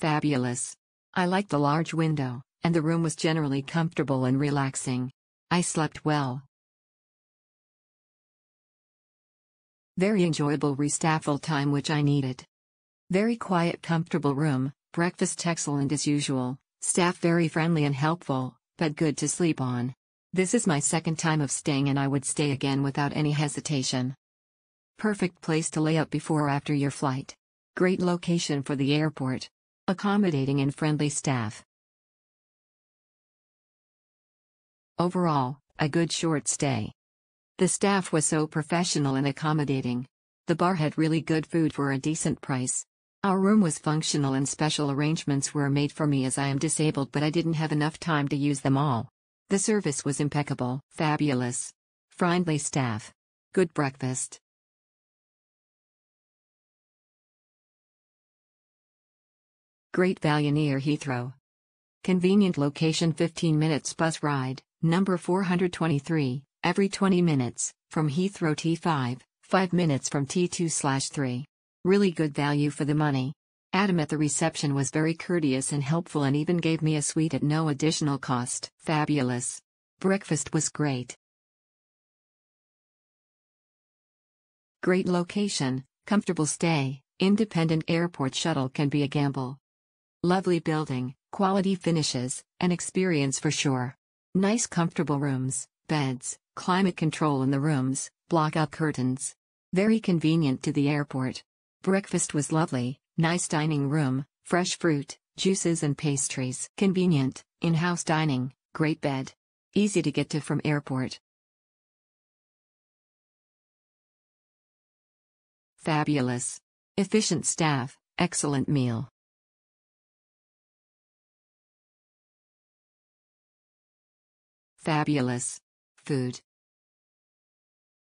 Fabulous. I liked the large window, and the room was generally comfortable and relaxing. I slept well. Very enjoyable restaffel time which I needed. Very quiet comfortable room, breakfast excellent as usual, staff very friendly and helpful, but good to sleep on. This is my second time of staying and I would stay again without any hesitation. Perfect place to lay up before or after your flight. Great location for the airport. Accommodating and friendly staff. Overall, a good short stay. The staff was so professional and accommodating. The bar had really good food for a decent price. Our room was functional and special arrangements were made for me as I am disabled but I didn't have enough time to use them all. The service was impeccable, fabulous. Friendly staff. Good breakfast. Great value near Heathrow. Convenient location 15 minutes bus ride, number 423, every 20 minutes, from Heathrow T5, 5 minutes from T2 3. Really good value for the money. Adam at the reception was very courteous and helpful and even gave me a suite at no additional cost. Fabulous. Breakfast was great. Great location, comfortable stay, independent airport shuttle can be a gamble. Lovely building, quality finishes, an experience for sure. Nice comfortable rooms, beds, climate control in the rooms, block out curtains. Very convenient to the airport. Breakfast was lovely, nice dining room, fresh fruit, juices and pastries. Convenient, in-house dining, great bed. Easy to get to from airport. Fabulous. Efficient staff, excellent meal. Fabulous. Food.